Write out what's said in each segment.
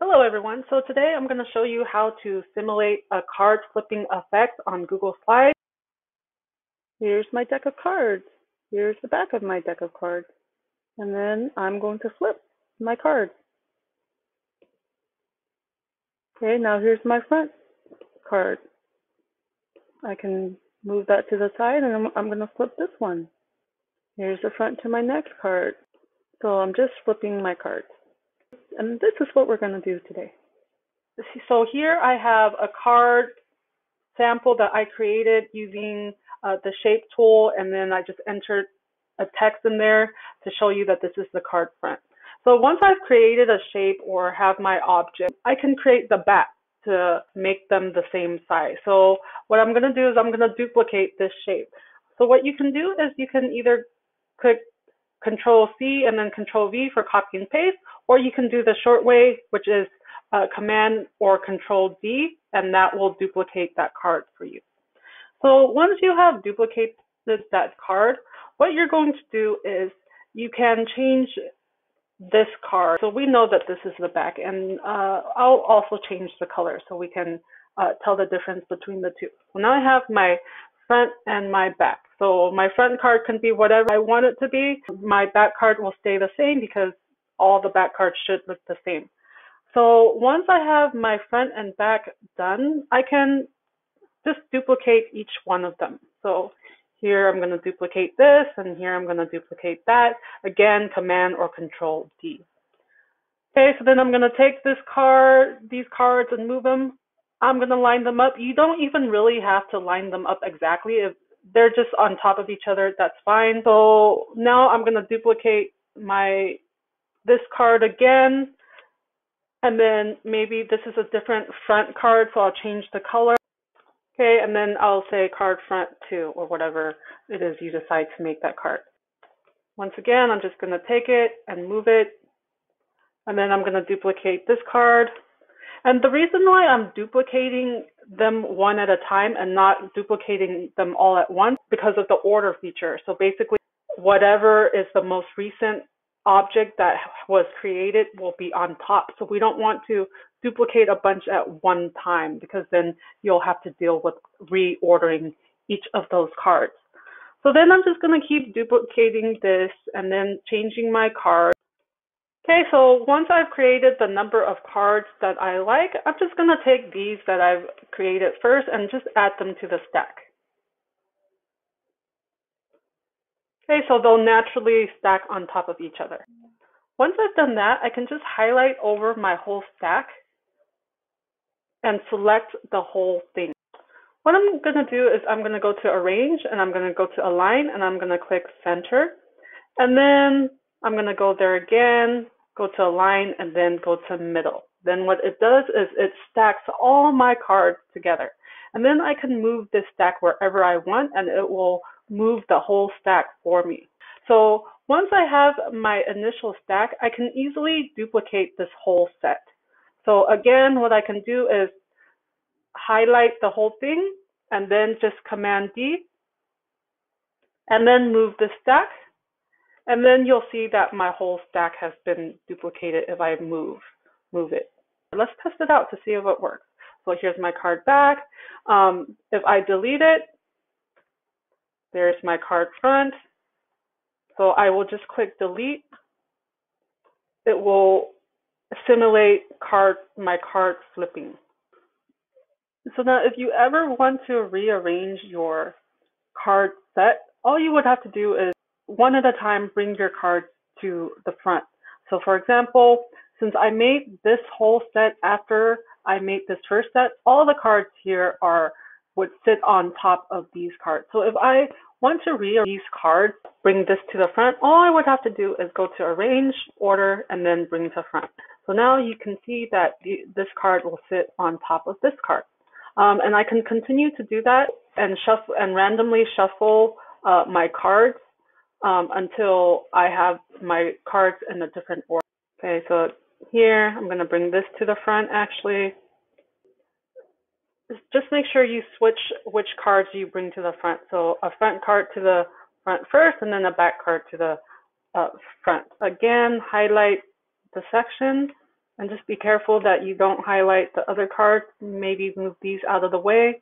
Hello everyone. So today I'm going to show you how to simulate a card flipping effect on Google Slides. Here's my deck of cards. Here's the back of my deck of cards. And then I'm going to flip my cards. Okay, now here's my front card. I can move that to the side and I'm, I'm going to flip this one. Here's the front to my next card. So I'm just flipping my cards. And this is what we're going to do today. So here I have a card sample that I created using uh, the shape tool and then I just entered a text in there to show you that this is the card front. So once I've created a shape or have my object, I can create the back to make them the same size. So what I'm going to do is I'm going to duplicate this shape. So what you can do is you can either click Control C and then Control V for copy and paste, or you can do the short way, which is uh, Command or Control D, and that will duplicate that card for you. So once you have duplicated that card, what you're going to do is you can change this card. So we know that this is the back, and uh, I'll also change the color so we can uh, tell the difference between the two. So now I have my front and my back. So my front card can be whatever I want it to be. My back card will stay the same because all the back cards should look the same. So once I have my front and back done, I can just duplicate each one of them. So here I'm going to duplicate this, and here I'm going to duplicate that. Again, Command or Control D. Okay, so then I'm going to take this card, these cards, and move them. I'm going to line them up. You don't even really have to line them up exactly. If they're just on top of each other, that's fine. So now I'm going to duplicate my this card again. And then maybe this is a different front card, so I'll change the color. Okay, and then I'll say card front two or whatever it is you decide to make that card. Once again, I'm just going to take it and move it. And then I'm going to duplicate this card. And the reason why I'm duplicating them one at a time and not duplicating them all at once because of the order feature. So basically, whatever is the most recent object that was created will be on top. So we don't want to duplicate a bunch at one time because then you'll have to deal with reordering each of those cards. So then I'm just going to keep duplicating this and then changing my card. Okay, so once I've created the number of cards that I like, I'm just going to take these that I've created first and just add them to the stack. Okay, so they'll naturally stack on top of each other. Once I've done that, I can just highlight over my whole stack and select the whole thing. What I'm going to do is I'm going to go to Arrange and I'm going to go to Align and I'm going to click Center. And then I'm going to go there again, go to Align and then go to Middle. Then what it does is it stacks all my cards together. And then I can move this stack wherever I want and it will move the whole stack for me. So once I have my initial stack, I can easily duplicate this whole set. So again, what I can do is highlight the whole thing and then just Command D and then move the stack. And then you'll see that my whole stack has been duplicated if I move, move it. Let's test it out to see if it works. So here's my card back. Um, if I delete it, there's my card front. So I will just click delete. It will simulate card my card flipping. So now if you ever want to rearrange your card set, all you would have to do is one at a time bring your cards to the front. So for example, since I made this whole set after I made this first set, all the cards here are would sit on top of these cards. So if I want to rearrange these cards, bring this to the front, all I would have to do is go to arrange, order, and then bring to front. So now you can see that the, this card will sit on top of this card. Um, and I can continue to do that and shuffle and randomly shuffle uh, my cards um, until I have my cards in a different order. Okay, so here I'm going to bring this to the front actually just make sure you switch which cards you bring to the front. So a front card to the front first and then a back card to the uh, front. Again, highlight the section And just be careful that you don't highlight the other cards. Maybe move these out of the way.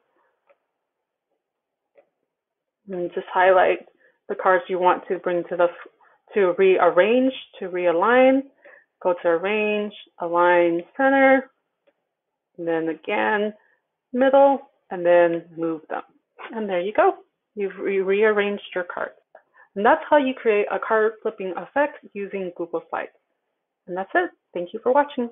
And just highlight the cards you want to bring to the to rearrange, to realign. Go to arrange, align center, and then again middle, and then move them. And there you go. You've re rearranged your cards. And that's how you create a card flipping effect using Google Slides. And that's it. Thank you for watching.